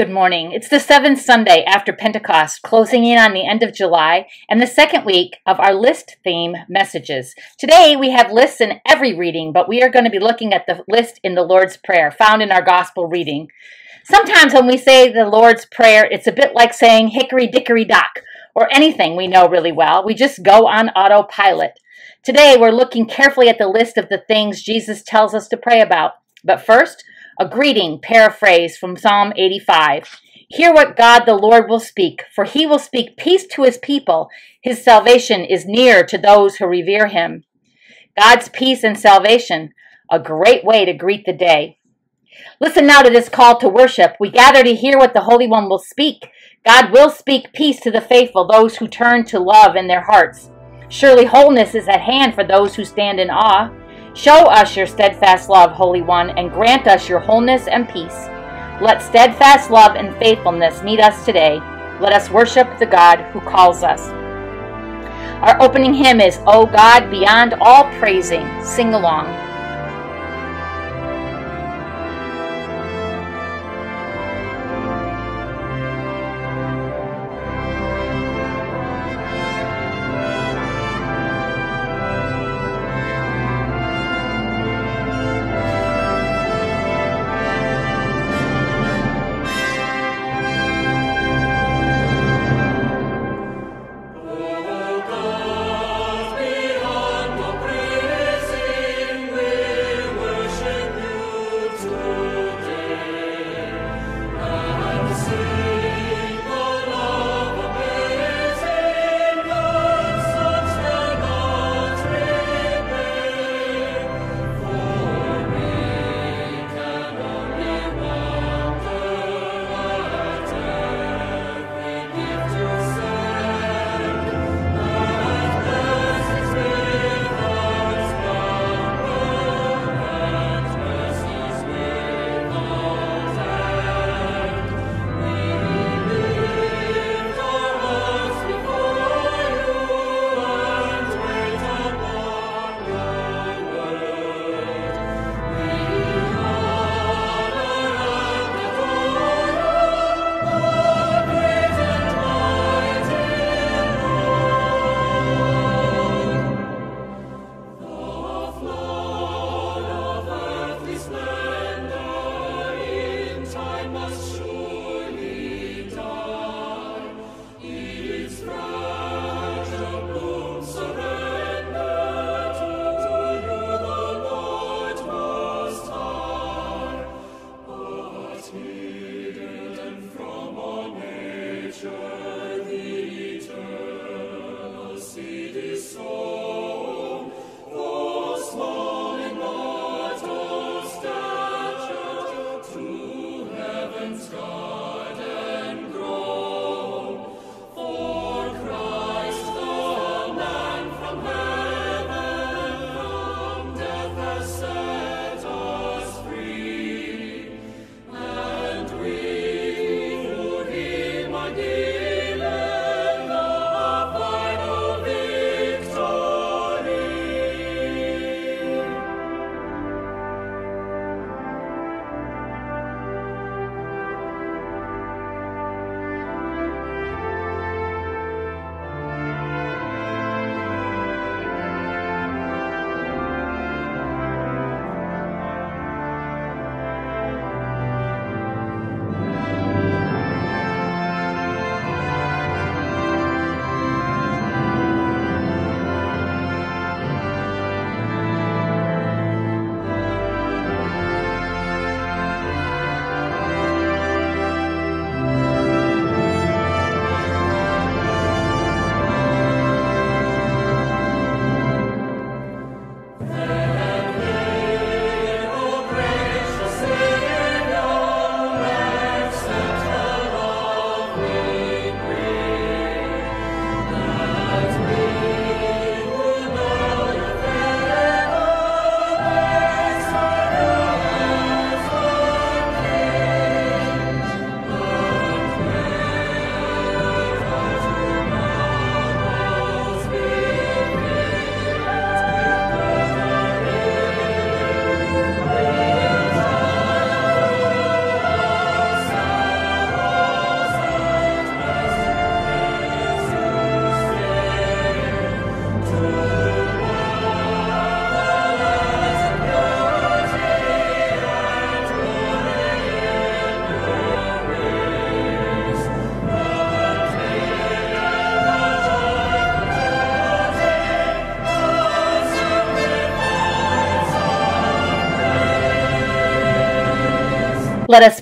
Good morning. It's the seventh Sunday after Pentecost, closing in on the end of July and the second week of our list theme messages. Today we have lists in every reading, but we are going to be looking at the list in the Lord's Prayer found in our gospel reading. Sometimes when we say the Lord's Prayer, it's a bit like saying hickory dickory dock or anything we know really well. We just go on autopilot. Today we're looking carefully at the list of the things Jesus tells us to pray about. But first, a greeting paraphrase from Psalm 85. Hear what God the Lord will speak, for he will speak peace to his people. His salvation is near to those who revere him. God's peace and salvation, a great way to greet the day. Listen now to this call to worship. We gather to hear what the Holy One will speak. God will speak peace to the faithful, those who turn to love in their hearts. Surely wholeness is at hand for those who stand in awe. Show us your steadfast love, Holy One, and grant us your wholeness and peace. Let steadfast love and faithfulness meet us today. Let us worship the God who calls us. Our opening hymn is, O God, beyond all praising. Sing along.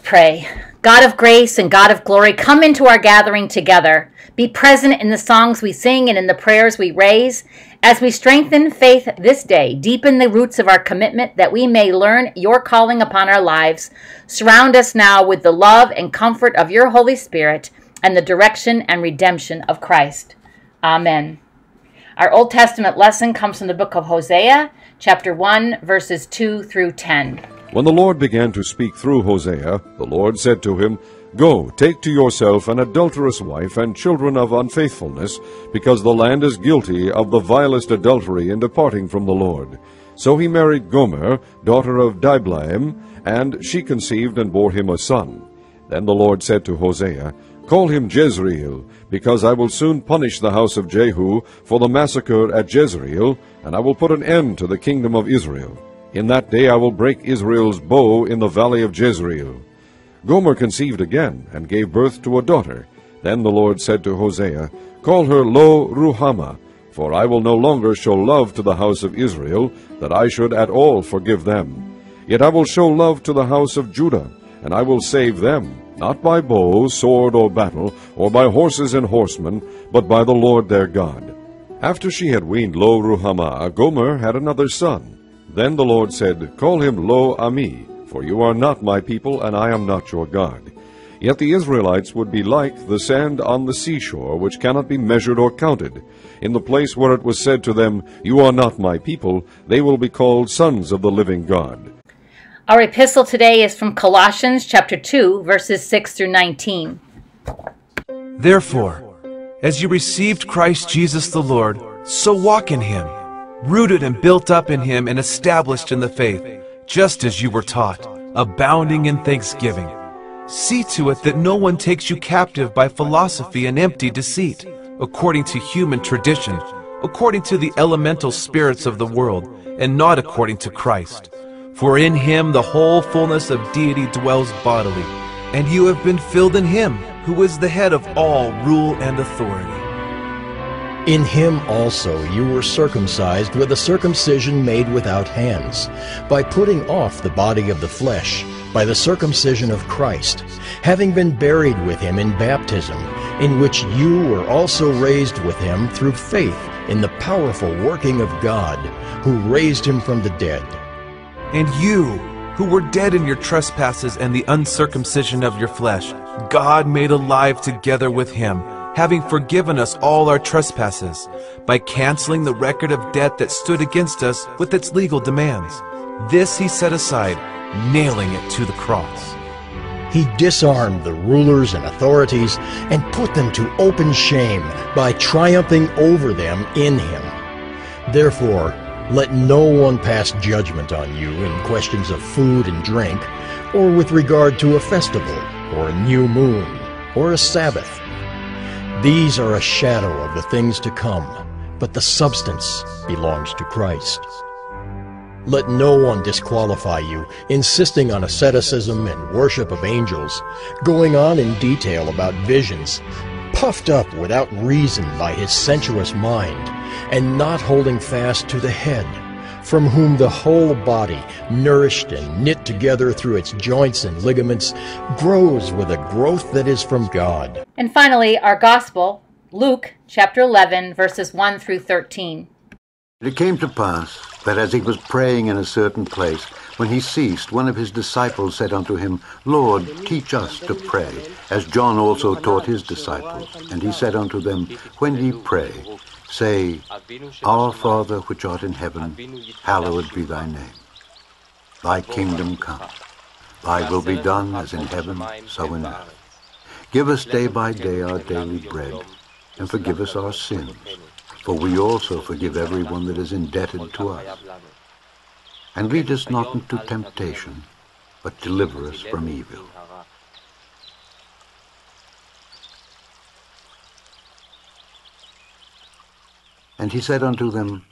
Pray. God of grace and God of glory, come into our gathering together. Be present in the songs we sing and in the prayers we raise. As we strengthen faith this day, deepen the roots of our commitment that we may learn your calling upon our lives. Surround us now with the love and comfort of your Holy Spirit and the direction and redemption of Christ. Amen. Our Old Testament lesson comes from the book of Hosea, chapter 1, verses 2 through 10. When the Lord began to speak through Hosea, the Lord said to him, Go, take to yourself an adulterous wife and children of unfaithfulness, because the land is guilty of the vilest adultery in departing from the Lord. So he married Gomer, daughter of Diblaim, and she conceived and bore him a son. Then the Lord said to Hosea, Call him Jezreel, because I will soon punish the house of Jehu for the massacre at Jezreel, and I will put an end to the kingdom of Israel. In that day I will break Israel's bow in the valley of Jezreel. Gomer conceived again, and gave birth to a daughter. Then the Lord said to Hosea, Call her Lo Ruhamah, for I will no longer show love to the house of Israel, that I should at all forgive them. Yet I will show love to the house of Judah, and I will save them, not by bow, sword, or battle, or by horses and horsemen, but by the Lord their God. After she had weaned Lo Ruhamah, Gomer had another son. Then the Lord said, Call him Lo Ami, for you are not my people, and I am not your God. Yet the Israelites would be like the sand on the seashore, which cannot be measured or counted. In the place where it was said to them, You are not my people, they will be called sons of the living God. Our epistle today is from Colossians chapter 2, verses 6 through 19. Therefore, as you received Christ Jesus the Lord, so walk in him rooted and built up in him and established in the faith, just as you were taught, abounding in thanksgiving. See to it that no one takes you captive by philosophy and empty deceit, according to human tradition, according to the elemental spirits of the world, and not according to Christ. For in him the whole fullness of deity dwells bodily, and you have been filled in him, who is the head of all rule and authority. In him also you were circumcised with a circumcision made without hands, by putting off the body of the flesh, by the circumcision of Christ, having been buried with him in baptism, in which you were also raised with him through faith in the powerful working of God, who raised him from the dead. And you, who were dead in your trespasses and the uncircumcision of your flesh, God made alive together with him, having forgiven us all our trespasses, by canceling the record of debt that stood against us with its legal demands. This he set aside, nailing it to the cross. He disarmed the rulers and authorities and put them to open shame by triumphing over them in him. Therefore, let no one pass judgment on you in questions of food and drink, or with regard to a festival, or a new moon, or a Sabbath these are a shadow of the things to come, but the substance belongs to Christ. Let no one disqualify you, insisting on asceticism and worship of angels, going on in detail about visions, puffed up without reason by his sensuous mind, and not holding fast to the head, from whom the whole body, nourished and knit together through its joints and ligaments, grows with a growth that is from God. And finally, our gospel, Luke chapter 11, verses 1 through 13. It came to pass that as he was praying in a certain place, when he ceased, one of his disciples said unto him, Lord, teach us to pray, as John also taught his disciples. And he said unto them, When ye pray, Say, Our Father which art in heaven, hallowed be thy name. Thy kingdom come. Thy will be done as in heaven, so in earth. Give us day by day our daily bread, and forgive us our sins, for we also forgive everyone that is indebted to us. And lead us not into temptation, but deliver us from evil. And he said unto them,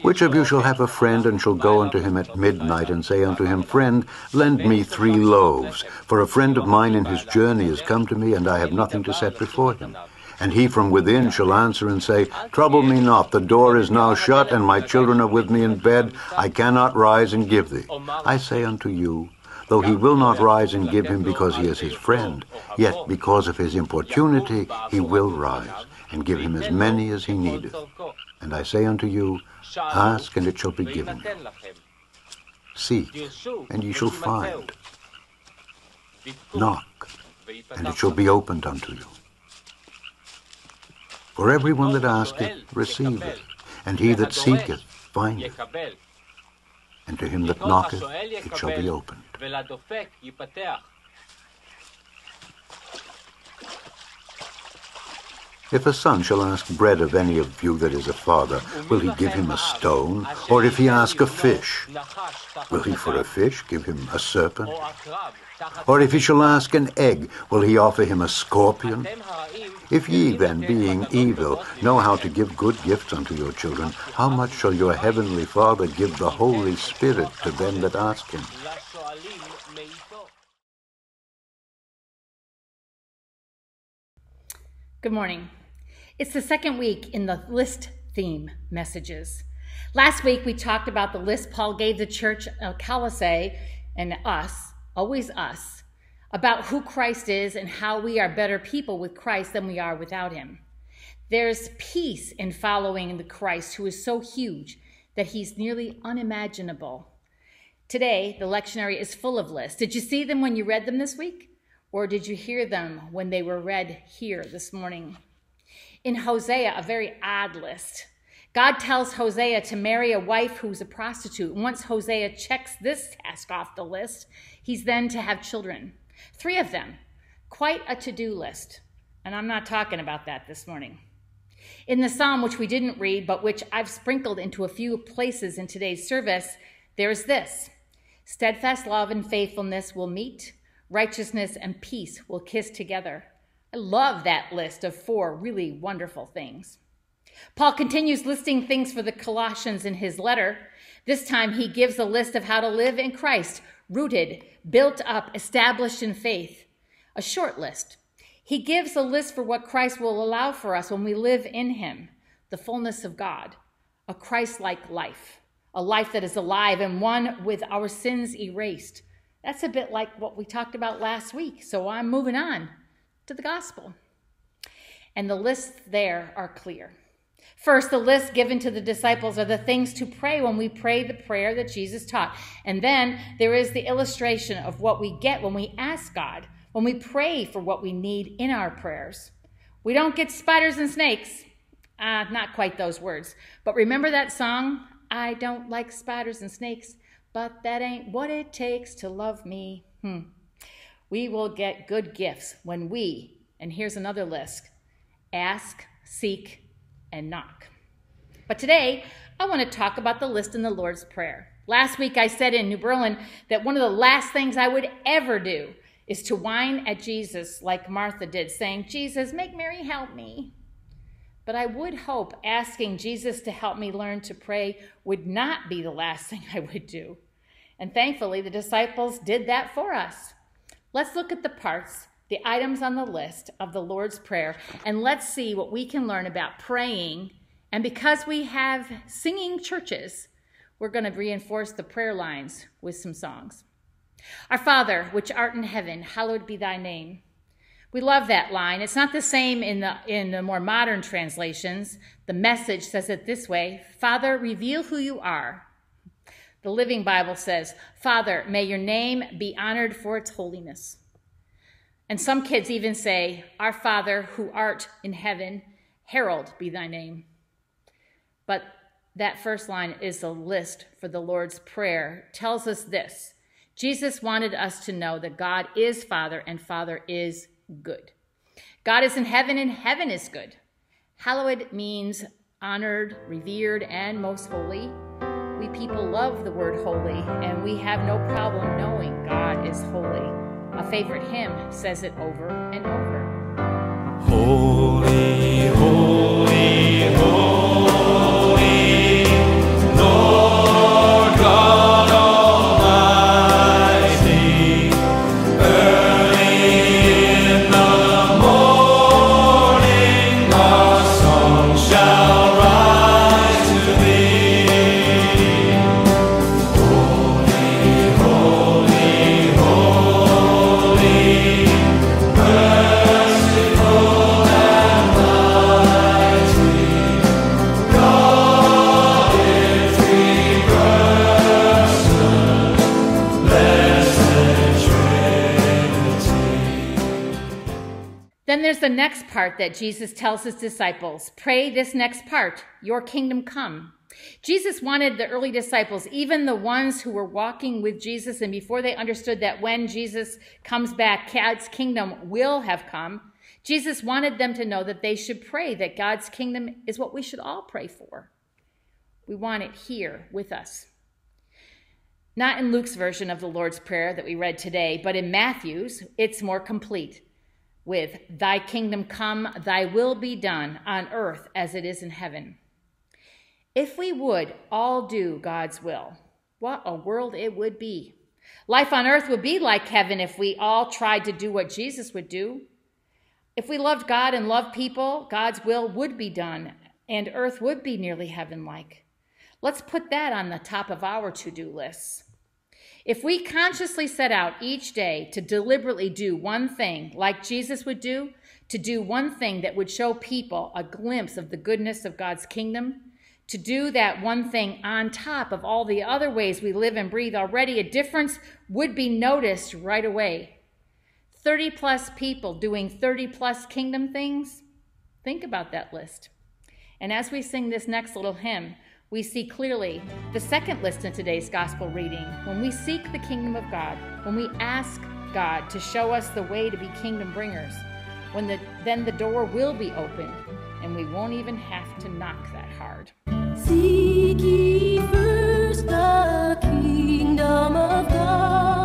Which of you shall have a friend, and shall go unto him at midnight, and say unto him, Friend, lend me three loaves, for a friend of mine in his journey is come to me, and I have nothing to set before him. And he from within shall answer and say, Trouble me not, the door is now shut, and my children are with me in bed, I cannot rise and give thee. I say unto you, though he will not rise and give him because he is his friend, yet because of his importunity he will rise and give him as many as he needeth. And I say unto you, Ask, and it shall be given you. Seek, and ye shall find. Knock, and it shall be opened unto you. For everyone that asketh receiveth, and he that seeketh findeth, and to him that knocketh it shall be opened. If a son shall ask bread of any of you that is a father, will he give him a stone? Or if he ask a fish, will he for a fish give him a serpent? Or if he shall ask an egg, will he offer him a scorpion? If ye then, being evil, know how to give good gifts unto your children, how much shall your heavenly Father give the Holy Spirit to them that ask him? Good morning. It's the second week in the list theme messages. Last week we talked about the list Paul gave the church of Colossae and us, always us, about who Christ is and how we are better people with Christ than we are without him. There's peace in following the Christ who is so huge that he's nearly unimaginable. Today, the lectionary is full of lists. Did you see them when you read them this week? Or did you hear them when they were read here this morning? In Hosea, a very odd list. God tells Hosea to marry a wife who's a prostitute. Once Hosea checks this task off the list, he's then to have children. Three of them. Quite a to do list. And I'm not talking about that this morning. In the psalm, which we didn't read, but which I've sprinkled into a few places in today's service, there's this Steadfast love and faithfulness will meet, righteousness and peace will kiss together. I love that list of four really wonderful things. Paul continues listing things for the Colossians in his letter. This time he gives a list of how to live in Christ, rooted, built up, established in faith. A short list. He gives a list for what Christ will allow for us when we live in him, the fullness of God, a Christ like life, a life that is alive and one with our sins erased. That's a bit like what we talked about last week. So I'm moving on to the gospel. And the lists there are clear. First, the list given to the disciples are the things to pray when we pray the prayer that Jesus taught. And then there is the illustration of what we get when we ask God, when we pray for what we need in our prayers. We don't get spiders and snakes. Uh, not quite those words. But remember that song, I don't like spiders and snakes, but that ain't what it takes to love me. Hmm. We will get good gifts when we, and here's another list ask, seek, and knock. But today, I want to talk about the list in the Lord's Prayer. Last week, I said in New Berlin that one of the last things I would ever do is to whine at Jesus like Martha did, saying, Jesus, make Mary help me. But I would hope asking Jesus to help me learn to pray would not be the last thing I would do. And thankfully, the disciples did that for us. Let's look at the parts, the items on the list of the Lord's Prayer, and let's see what we can learn about praying. And because we have singing churches, we're going to reinforce the prayer lines with some songs. Our Father, which art in heaven, hallowed be thy name. We love that line. It's not the same in the in the more modern translations. The message says it this way, Father, reveal who you are the Living Bible says, Father, may your name be honored for its holiness. And some kids even say, Our Father who art in heaven, herald be thy name. But that first line is a list for the Lord's Prayer, tells us this Jesus wanted us to know that God is Father and Father is good. God is in heaven and heaven is good. Hallowed means honored, revered, and most holy. We people love the word holy, and we have no problem knowing God is holy. A favorite hymn says it over and over. Holy, holy, holy, the next part that Jesus tells his disciples pray this next part, your kingdom come. Jesus wanted the early disciples, even the ones who were walking with Jesus, and before they understood that when Jesus comes back, God's kingdom will have come, Jesus wanted them to know that they should pray that God's kingdom is what we should all pray for. We want it here with us. Not in Luke's version of the Lord's Prayer that we read today, but in Matthew's, it's more complete with, Thy kingdom come, Thy will be done on earth as it is in heaven. If we would all do God's will, what a world it would be. Life on earth would be like heaven if we all tried to do what Jesus would do. If we loved God and loved people, God's will would be done and earth would be nearly heaven like. Let's put that on the top of our to do lists. If we consciously set out each day to deliberately do one thing like Jesus would do, to do one thing that would show people a glimpse of the goodness of God's kingdom, to do that one thing on top of all the other ways we live and breathe already, a difference would be noticed right away. 30 plus people doing 30 plus kingdom things. Think about that list. And as we sing this next little hymn, we see clearly the second list in today's gospel reading. When we seek the kingdom of God, when we ask God to show us the way to be kingdom bringers, when the, then the door will be opened and we won't even have to knock that hard. Seek ye first the kingdom of God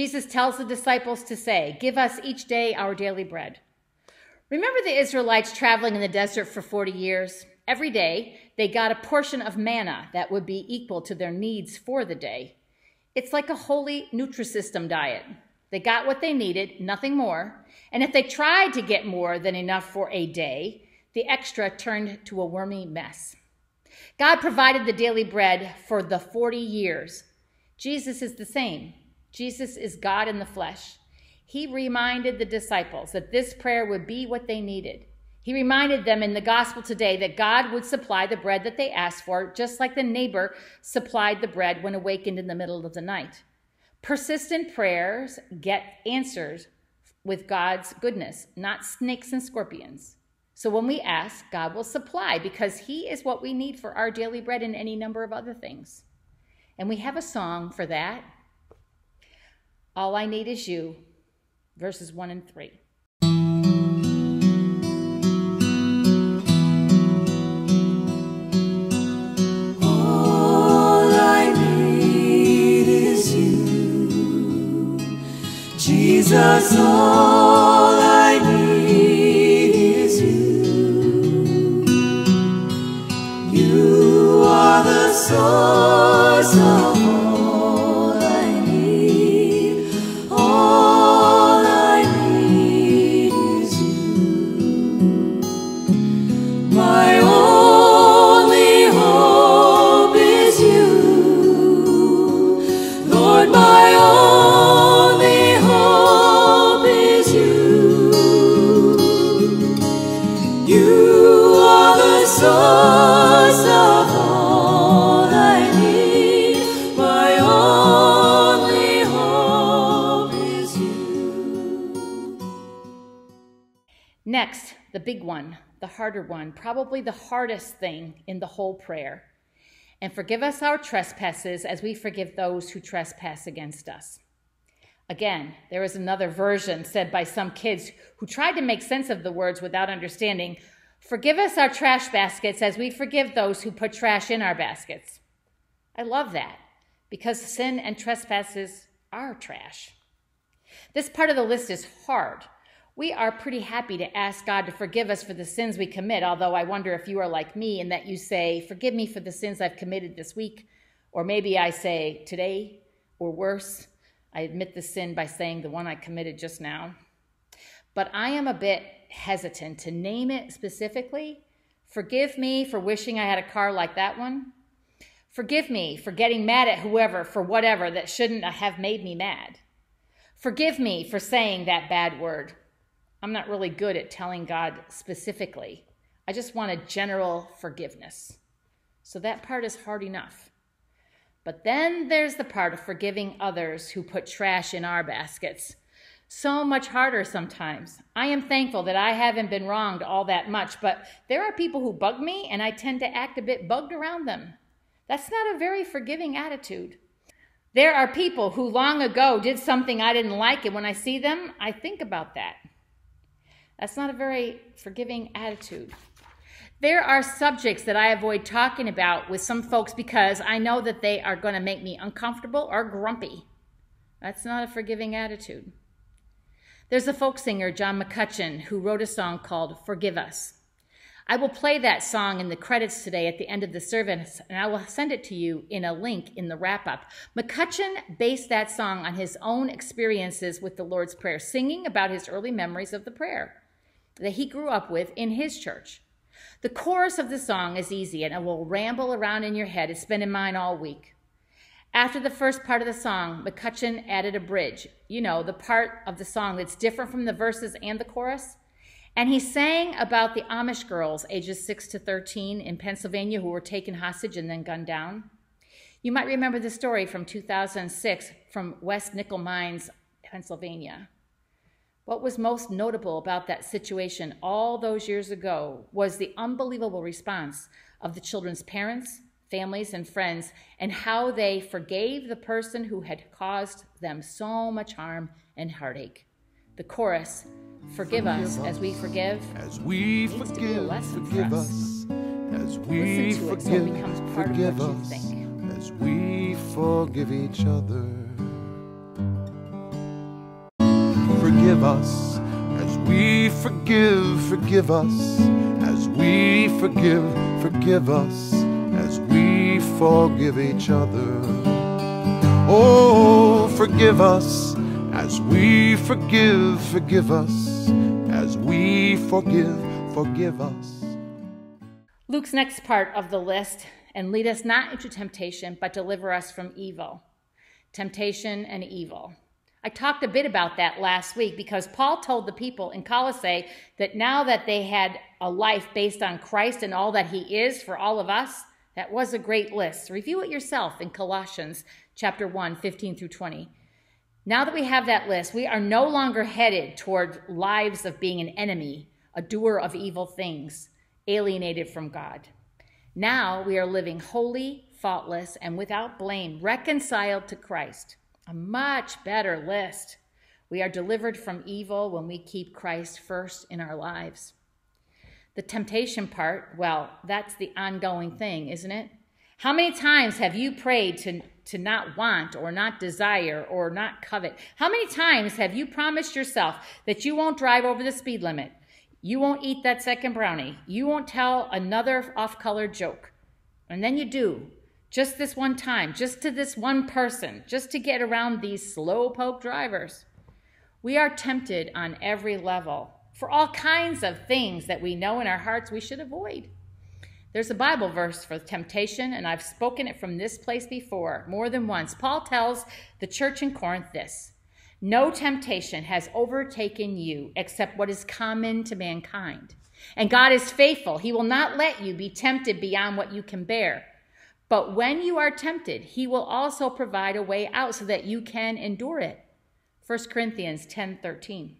Jesus tells the disciples to say, Give us each day our daily bread. Remember the Israelites traveling in the desert for 40 years? Every day, they got a portion of manna that would be equal to their needs for the day. It's like a holy Nutrisystem diet. They got what they needed, nothing more. And if they tried to get more than enough for a day, the extra turned to a wormy mess. God provided the daily bread for the 40 years. Jesus is the same. Jesus is God in the flesh. He reminded the disciples that this prayer would be what they needed. He reminded them in the gospel today that God would supply the bread that they asked for, just like the neighbor supplied the bread when awakened in the middle of the night. Persistent prayers get answers with God's goodness, not snakes and scorpions. So when we ask, God will supply because He is what we need for our daily bread and any number of other things. And we have a song for that. All I Need Is You, verses 1 and 3. All I need is you, Jesus. All big one, the harder one, probably the hardest thing in the whole prayer. And forgive us our trespasses as we forgive those who trespass against us. Again, there is another version said by some kids who tried to make sense of the words without understanding. Forgive us our trash baskets as we forgive those who put trash in our baskets. I love that because sin and trespasses are trash. This part of the list is hard. We are pretty happy to ask God to forgive us for the sins we commit, although I wonder if you are like me and that you say, Forgive me for the sins I've committed this week. Or maybe I say, Today, or worse, I admit the sin by saying the one I committed just now. But I am a bit hesitant to name it specifically. Forgive me for wishing I had a car like that one. Forgive me for getting mad at whoever for whatever that shouldn't have made me mad. Forgive me for saying that bad word. I'm not really good at telling God specifically. I just want a general forgiveness. So that part is hard enough. But then there's the part of forgiving others who put trash in our baskets. So much harder sometimes. I am thankful that I haven't been wronged all that much, but there are people who bug me and I tend to act a bit bugged around them. That's not a very forgiving attitude. There are people who long ago did something I didn't like, and when I see them, I think about that. That's not a very forgiving attitude. There are subjects that I avoid talking about with some folks because I know that they are going to make me uncomfortable or grumpy. That's not a forgiving attitude. There's a folk singer, John McCutcheon, who wrote a song called Forgive Us. I will play that song in the credits today at the end of the service, and I will send it to you in a link in the wrap up. McCutcheon based that song on his own experiences with the Lord's Prayer, singing about his early memories of the prayer that he grew up with in his church. The chorus of the song is easy and it will ramble around in your head. It's been in mine all week. After the first part of the song, McCutcheon added a bridge, you know, the part of the song that's different from the verses and the chorus. And he sang about the Amish girls, ages 6 to 13, in Pennsylvania who were taken hostage and then gunned down. You might remember the story from 2006 from West Nickel Mines, Pennsylvania. What was most notable about that situation all those years ago was the unbelievable response of the children's parents, families, and friends, and how they forgave the person who had caused them so much harm and heartache. The chorus, Forgive us as we forgive, As we needs to be a forgive, for forgive us. us. As we Listen to it so it forgive, becomes part of forgive what you think. As we forgive each other. Forgive us. As we forgive, forgive us. As we forgive, forgive us. As we forgive each other. Oh, forgive us as we forgive, forgive us as we forgive, forgive us. Luke's next part of the list, and lead us not into temptation, but deliver us from evil. Temptation and evil. I talked a bit about that last week because Paul told the people in Colossae that now that they had a life based on Christ and all that he is for all of us, that was a great list. Review it yourself in Colossians chapter 1, 15 through 20. Now that we have that list, we are no longer headed toward lives of being an enemy, a doer of evil things, alienated from God. Now we are living holy, faultless, and without blame, reconciled to Christ. A much better list. We are delivered from evil when we keep Christ first in our lives. The temptation part, well, that's the ongoing thing, isn't it? How many times have you prayed to, to not want or not desire or not covet? How many times have you promised yourself that you won't drive over the speed limit? You won't eat that second brownie. You won't tell another off color joke. And then you do, just this one time, just to this one person, just to get around these slowpoke drivers. We are tempted on every level for all kinds of things that we know in our hearts we should avoid. There's a Bible verse for temptation, and I've spoken it from this place before more than once. Paul tells the church in Corinth this No temptation has overtaken you except what is common to mankind. And God is faithful. He will not let you be tempted beyond what you can bear. But when you are tempted, He will also provide a way out so that you can endure it. 1 Corinthians 10 13.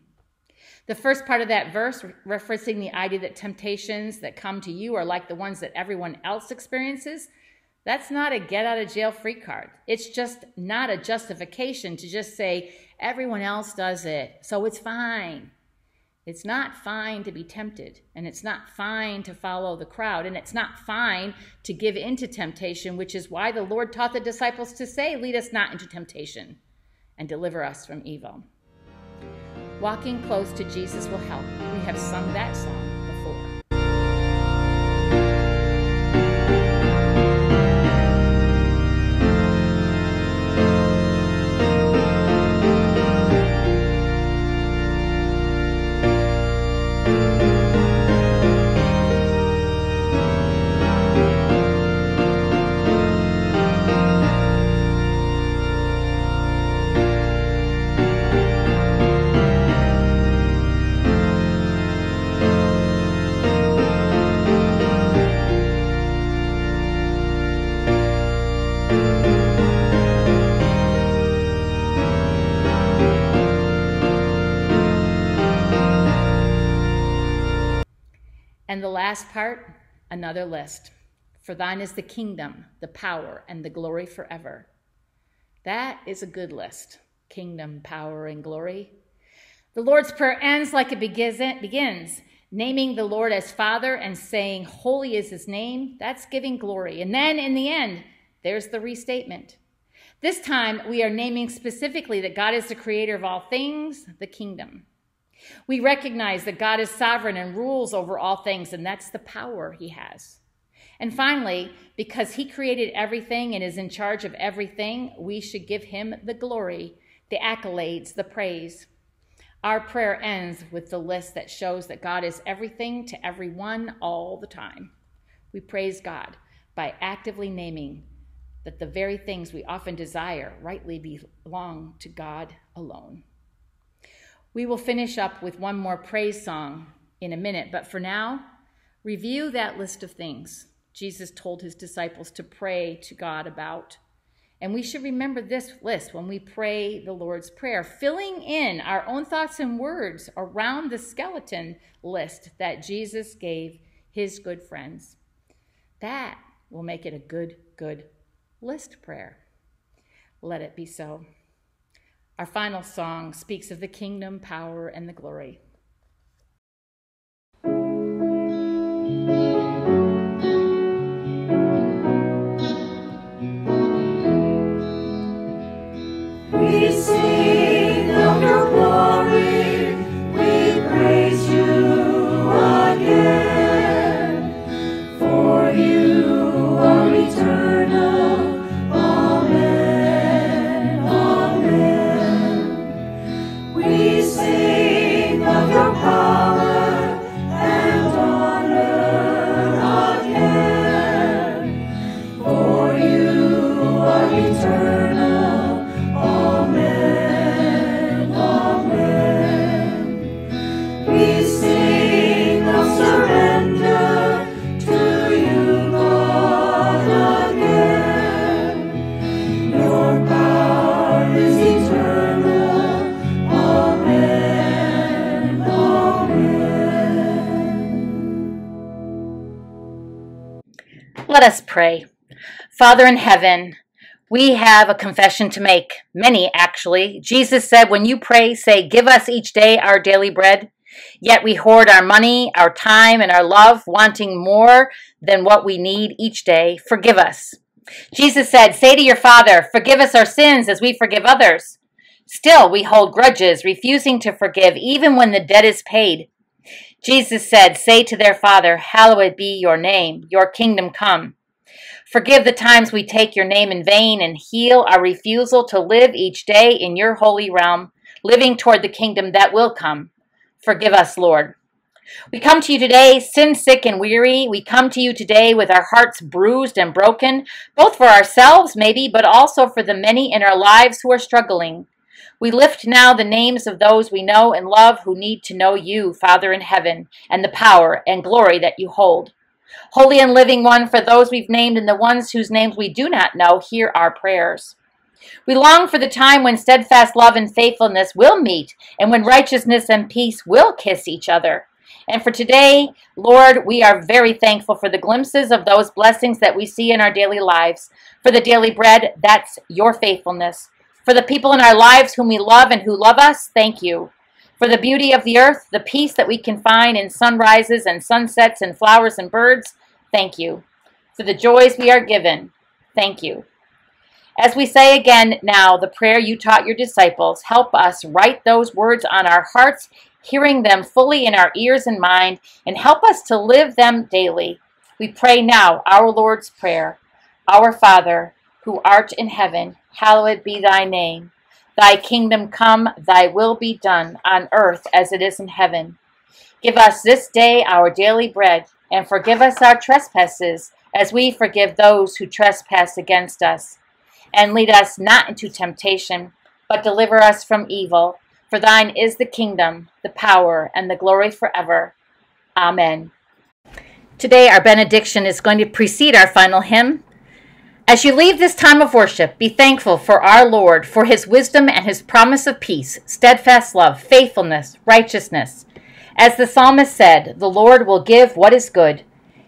The first part of that verse, referencing the idea that temptations that come to you are like the ones that everyone else experiences, that's not a get out of jail free card. It's just not a justification to just say everyone else does it, so it's fine. It's not fine to be tempted, and it's not fine to follow the crowd, and it's not fine to give into temptation, which is why the Lord taught the disciples to say, Lead us not into temptation and deliver us from evil. Walking close to Jesus will help. We have sung that song last part, another list. For thine is the kingdom, the power, and the glory forever. That is a good list kingdom, power, and glory. The Lord's Prayer ends like it begins, naming the Lord as Father and saying, Holy is his name. That's giving glory. And then in the end, there's the restatement. This time, we are naming specifically that God is the creator of all things, the kingdom. We recognize that God is sovereign and rules over all things, and that's the power he has. And finally, because he created everything and is in charge of everything, we should give him the glory, the accolades, the praise. Our prayer ends with the list that shows that God is everything to everyone all the time. We praise God by actively naming that the very things we often desire rightly belong to God alone. We will finish up with one more praise song in a minute, but for now, review that list of things Jesus told his disciples to pray to God about. And we should remember this list when we pray the Lord's Prayer, filling in our own thoughts and words around the skeleton list that Jesus gave his good friends. That will make it a good, good list prayer. Let it be so. Our final song speaks of the kingdom, power, and the glory. Pray. Father in heaven, we have a confession to make, many actually. Jesus said, When you pray, say, Give us each day our daily bread. Yet we hoard our money, our time, and our love, wanting more than what we need each day. Forgive us. Jesus said, Say to your Father, Forgive us our sins as we forgive others. Still, we hold grudges, refusing to forgive even when the debt is paid. Jesus said, Say to their Father, Hallowed be your name, your kingdom come. Forgive the times we take your name in vain and heal our refusal to live each day in your holy realm, living toward the kingdom that will come. Forgive us, Lord. We come to you today, sin sick and weary. We come to you today with our hearts bruised and broken, both for ourselves, maybe, but also for the many in our lives who are struggling. We lift now the names of those we know and love who need to know you, Father in heaven, and the power and glory that you hold. Holy and living one, for those we've named and the ones whose names we do not know, hear our prayers. We long for the time when steadfast love and faithfulness will meet and when righteousness and peace will kiss each other. And for today, Lord, we are very thankful for the glimpses of those blessings that we see in our daily lives. For the daily bread, that's your faithfulness. For the people in our lives whom we love and who love us, thank you. For the beauty of the earth, the peace that we can find in sunrises and sunsets and flowers and birds, thank you. For the joys we are given, thank you. As we say again now, the prayer you taught your disciples, help us write those words on our hearts, hearing them fully in our ears and mind, and help us to live them daily. We pray now our Lord's Prayer. Our Father, who art in heaven, hallowed be thy name. Thy kingdom come, thy will be done, on earth as it is in heaven. Give us this day our daily bread, and forgive us our trespasses, as we forgive those who trespass against us. And lead us not into temptation, but deliver us from evil. For thine is the kingdom, the power, and the glory forever. Amen. Today, our benediction is going to precede our final hymn. As you leave this time of worship, be thankful for our Lord, for his wisdom and his promise of peace, steadfast love, faithfulness, righteousness. As the psalmist said, the Lord will give what is good.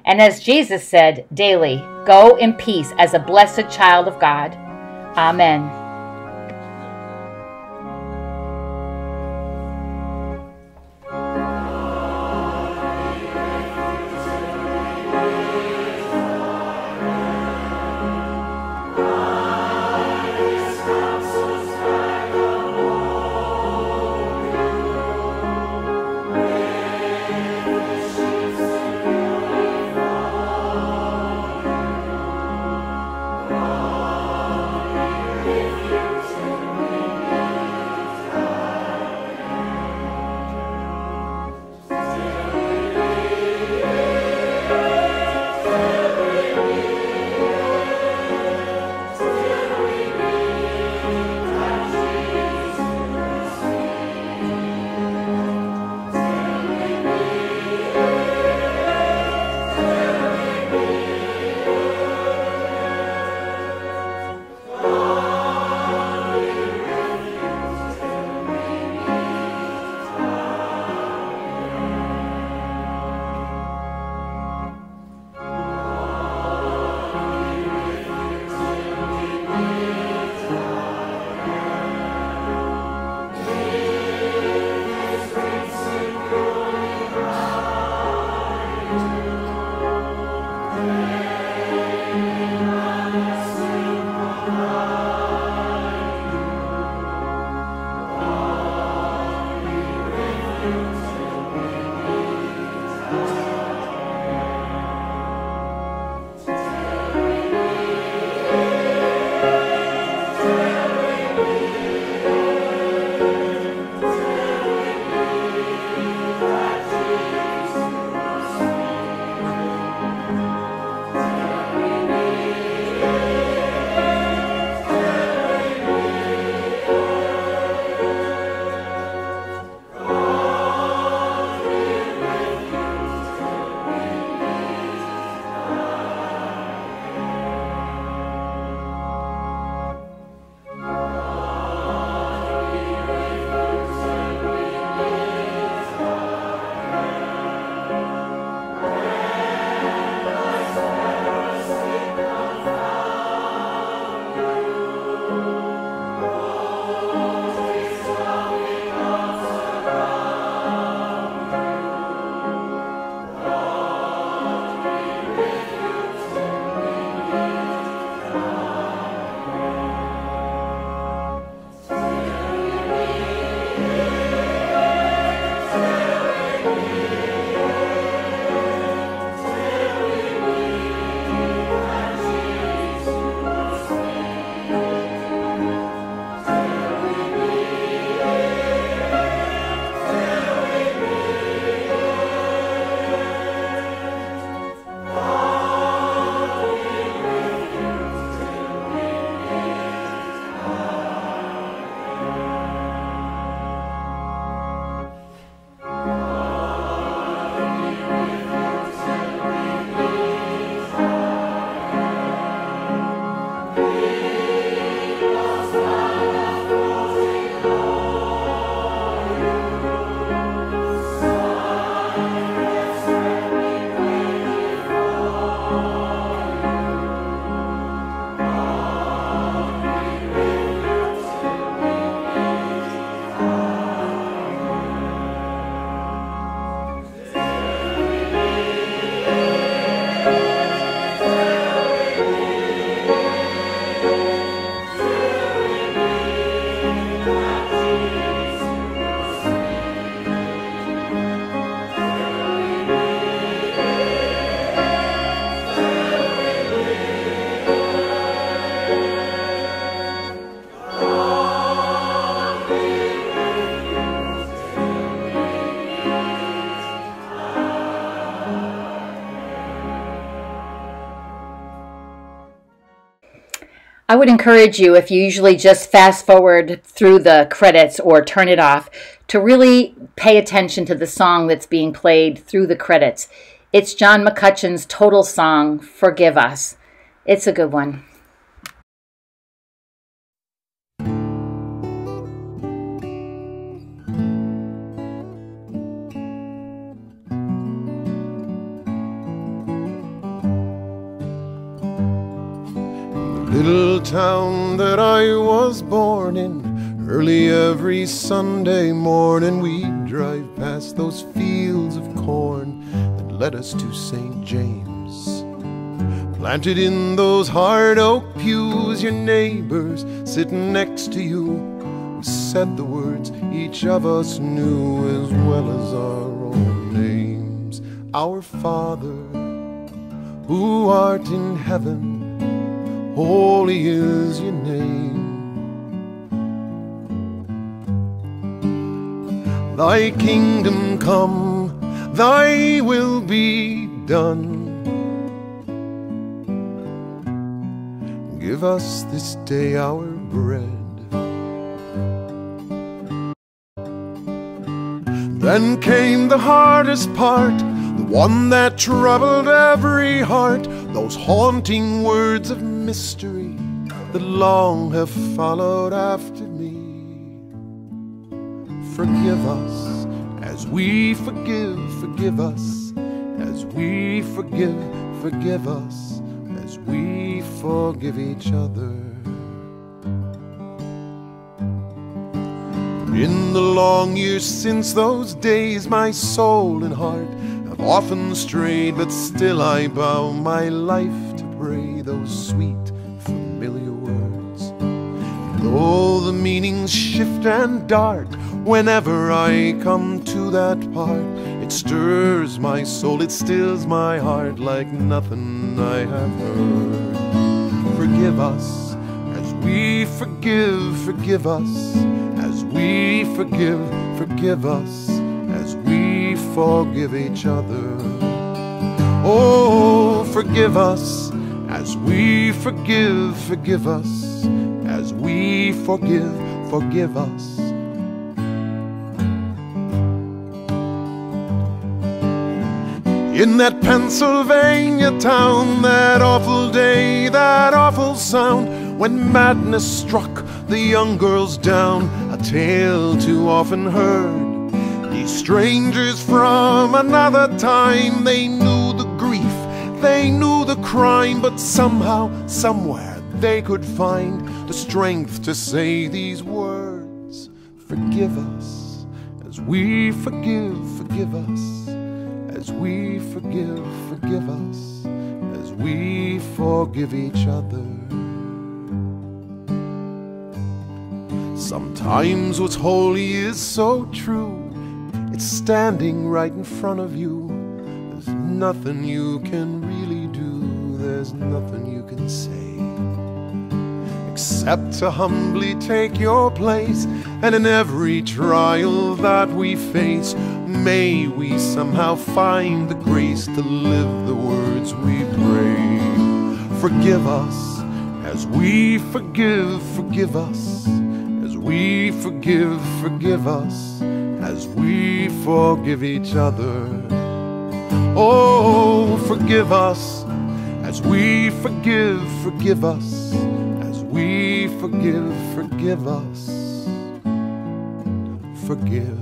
And as Jesus said daily, go in peace as a blessed child of God. Amen. Would encourage you, if you usually just fast forward through the credits or turn it off, to really pay attention to the song that's being played through the credits. It's John McCutcheon's total song, Forgive Us. It's a good one. Little town that I was born in, early every Sunday morning we'd drive past those fields of corn that led us to St. James. Planted in those hard oak pews, your neighbors sitting next to you, we said the words each of us knew as well as our own names. Our Father, who art in heaven, holy is your name. Thy kingdom come, thy will be done. Give us this day our bread. Then came the hardest part, the one that troubled every heart, those haunting words of mystery that long have followed after me. Forgive us as we forgive, forgive us as we forgive, forgive us as we forgive each other. In the long years since those days, my soul and heart have often strayed, but still I bow my life to pray those sweet, Though the meanings shift and dart, whenever I come to that part, it stirs my soul, it stills my heart like nothing I have heard. Forgive us as we forgive, forgive us as we forgive, forgive us as we forgive each other. Oh, forgive us as we forgive, forgive us we forgive, forgive us. In that Pennsylvania town, that awful day, that awful sound, when madness struck the young girls down, a tale too often heard. These strangers from another time, they knew the grief, they knew the crime, but somehow, somewhere, they could find the strength to say these words Forgive us as we forgive, forgive us as we forgive, forgive us, as we forgive each other. Sometimes what's holy is so true, it's standing right in front of you. There's nothing you can really do, there's nothing you can say. Except to humbly take your place, and in every trial that we face, may we somehow find the grace to live the words we pray. Forgive us as we forgive, forgive us as we forgive, forgive us as we forgive each other. Oh, forgive us as we forgive, forgive us forgive, forgive us, forgive.